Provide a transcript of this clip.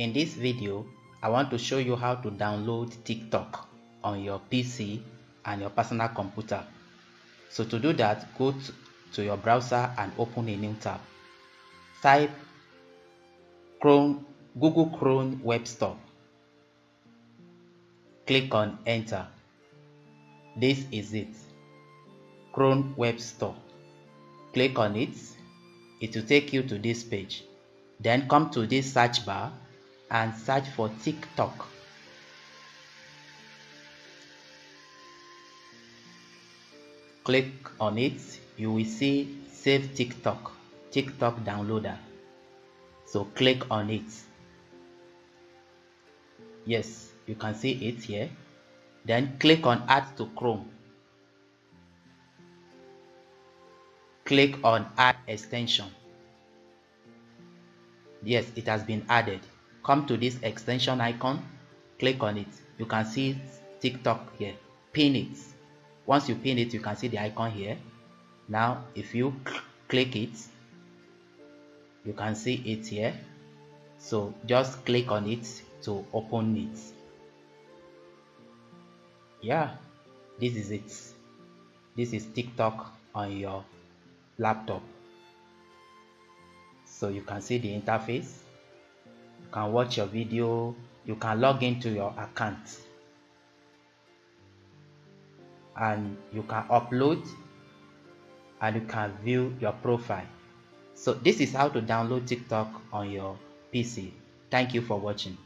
In this video, I want to show you how to download TikTok on your PC and your personal computer. So to do that, go to, your browser and open a new tab. Type Chrome, Google Chrome Web Store. Click on enter. This is it. Chrome Web Store. Click on it. It will take you to this page. Then come to this search bar and search for TikTok. Click on it, you will see Save TikTok, TikTok downloader. So click on it. Yes, you can see it here. Then click on Add to Chrome. Click on Add extension. Yes, it has been added come to this extension icon click on it. You can see tiktok here. Pin it. Once you pin it you can see the icon here. Now if you click it you can see it here. So just click on it to open it. Yeah this is it. This is tiktok on your laptop. So you can see the interface can watch your video you can log into your account. And you can upload and you can view your profile. So this is how to download tiktok on your pc thank you for watching